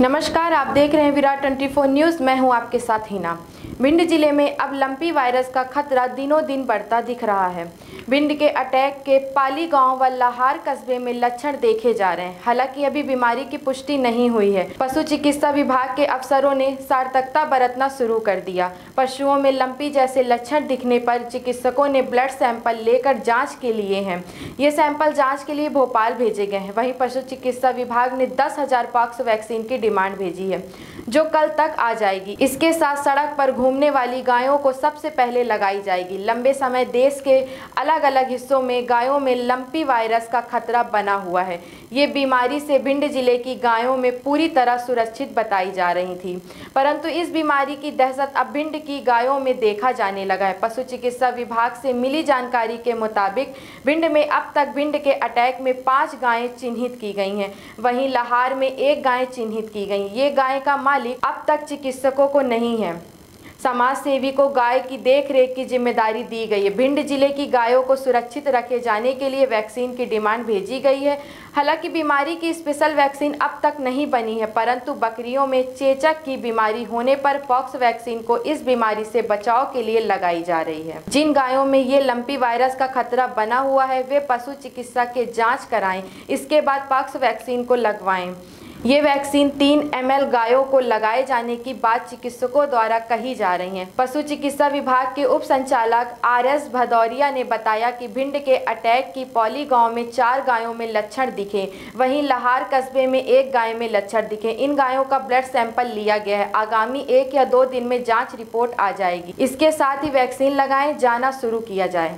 नमस्कार आप देख रहे हैं विराट 24 न्यूज़। मैं हूँ आपके साथ हिना। भिंड ज़िले में अब लंपी वायरस का खतरा दिनों दिन बढ़ता दिख रहा है। भिंड के अटैक के पाली गाँव व लाहार कस्बे में लक्षण देखे जा रहे हैं। हालाँकि अभी बीमारी की पुष्टि नहीं हुई है। पशु चिकित्सा विभाग के अफसरों ने सार्थकता बरतना शुरू कर दिया। पशुओं में लंपी जैसे लक्षण दिखने पर चिकित्सकों ने ब्लड सैंपल लेकर जाँच के लिए हैं। ये सैंपल जाँच के लिए भोपाल भेजे गए हैं। वहीं पशु चिकित्सा विभाग ने दस हज़ार वैक्सीन की डिमांड भेजी है, जो कल तक आ जाएगी। इसके साथ सड़क पर घूमने वाली गायों को सबसे पहले लगाई जाएगी। लंबे समय देश के अलग अलग हिस्सों में गायों में लंपी वायरस का खतरा बना हुआ है। ये बीमारी से भिंड ज़िले की गायों में पूरी तरह सुरक्षित बताई जा रही थी। परंतु इस बीमारी की दहशत अब भिंड की गायों में देखा जाने लगा है। पशु चिकित्सा विभाग से मिली जानकारी के मुताबिक, भिंड में अब तक भिंड के अटैक में पाँच गायें चिन्हित की गई हैं। वहीं लाहार में एक गाय चिन्हित की गई। ये गाय का मालिक अब तक चिकित्सकों को नहीं है। समाज सेवी को गाय की देखरेख की ज़िम्मेदारी दी गई है। भिंड ज़िले की गायों को सुरक्षित रखे जाने के लिए वैक्सीन की डिमांड भेजी गई है। हालाँकि बीमारी की स्पेशल वैक्सीन अब तक नहीं बनी है, परंतु बकरियों में चेचक की बीमारी होने पर पॉक्स वैक्सीन को इस बीमारी से बचाव के लिए लगाई जा रही है। जिन गायों में ये लंपी वायरस का खतरा बना हुआ है, वे पशु चिकित्सा के जाँच कराएँ। इसके बाद पॉक्स वैक्सीन को लगवाएँ। ये वैक्सीन तीन एमएल गायों को लगाए जाने की बात चिकित्सकों द्वारा कही जा रही है। पशु चिकित्सा विभाग के उप संचालक आर एस भदौरिया ने बताया कि भिंड के अटैक की पौली गाँव में चार गायों में लक्षण दिखे। वहीं लहार कस्बे में एक गाय में लक्षण दिखे। इन गायों का ब्लड सैंपल लिया गया है। आगामी एक या दो दिन में जाँच रिपोर्ट आ जाएगी। इसके साथ ही वैक्सीन लगाए, जाना शुरू किया जाए।